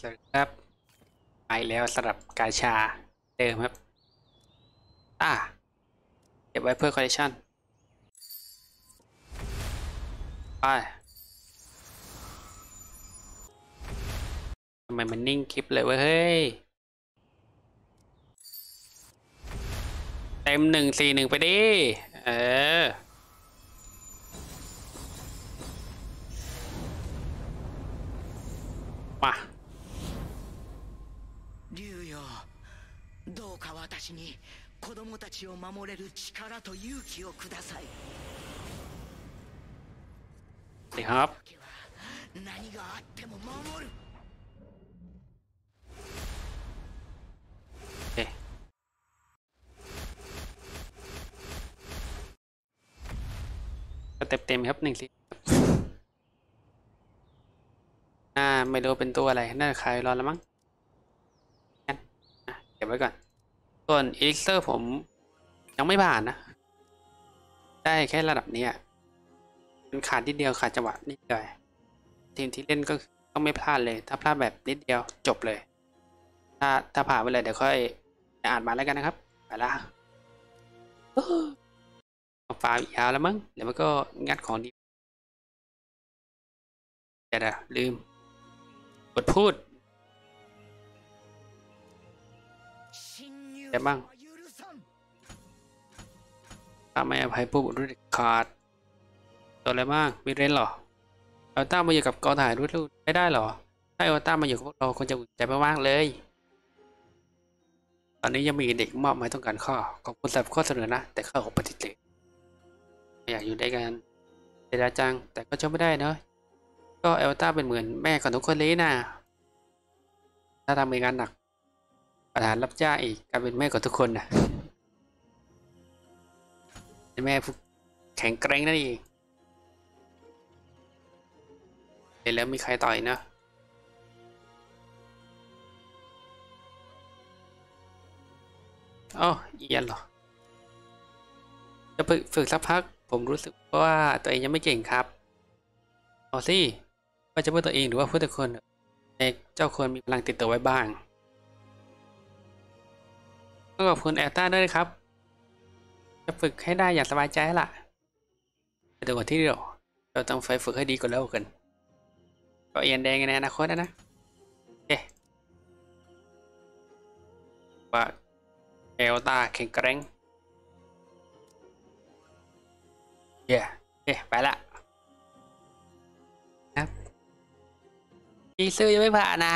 สวัสดีครับไปแล้วสำหรับกาชาเดิมครับ อ่าเก็บไว้เพื่อคอลเลคชันไปทำไมมันนิ่งคลิปเลยเว้ยเฮ้ย เต็มหนึ่งสี่หนึ่งไปดิ เออมา どうか私に子供たちを守れる力と勇気をください สวัสดีครับ だけは何があっても守る โอเคสเต็ปเต็มครับหนึ่งสิอ่า ไม่รู้เป็นตัวอะไร น่าจะขายรอนแล้วมั้งงั้นอ่ะเก็ บไว้ก่อน ส่วนอีลิกเซอร์ผมยังไม่ผ่านนะ ได้แค่ระดับนี้มันขาดนิดเดียวขาดจังหวะนิดเดียวทีมที่เล่นก็ต้องไม่พลาดเลย ถ้าพลาดแบบนิดเดียวจบเลย ถ้าถ้าผ่านไปเลยเดี๋ยวค่อยอ่านมาแล้วกันนะครับ ไปละเอาฟาร์มยาวแล้วมั้งเดี๋ยวมันก็งัดของดีเดี๋ยวนะลืมกดพูด อะไบ้างถ้าไม่อภัยผู้บุรุษขาดตัวอะไรบ้างมีเรนหรอเอลต้ามาอยู่กับกองถ่ายรุ่นไม่ได้หรอถ้าเอลต้ามาอยู่กับพวกเราคนจะอุ่นใจมากๆเลย ตอนนี้ยังมีเด็กมอบไมาต้องการข้อขอบคุณสำหรับข้อเสนอนะ แต่ข้อขอปฏิเสธอยากอยู่ด้วยกันเดราจังแต่ก็ช่วยไม่ได้เนาะก็เอลต้าเป็นเหมือนแม่ของทุกคนเลยนะถ้าทำงานหนัก ประธานรับจ้างอีกกลายเป็นแม่ของทุกคนนะเป็นแม่ผู้แข็งแกร่งนั่นเองเห็นแล้วมีใครต่อยนะอ๋อเอียนเหรอจะฝึกฝึกสักพัก ผมรู้สึกว่าตัวเองยังไม่เก่งครับเอาสิว่าจะเพื่อตัวเองหรือว่าเพื่อทุกคนเอกเจ้าควรมีพลังติดตัวไว้บ้าง ก็ขอบคุณแอลต้าด้วยครับ จะฝึกให้ได้อย่างสบายใจล่ะแต่ก่อนที่เราเราต้องไฟฝึกให้ดีกว่าแล้วกัน ก็เอียนแดงในอนาคตนะนะเอ๊ะว่าเอลตาแข็งแกร่งเย้เอ๊ะไปละครับอีซื้อยังไม่ผ่านนะ